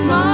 smile.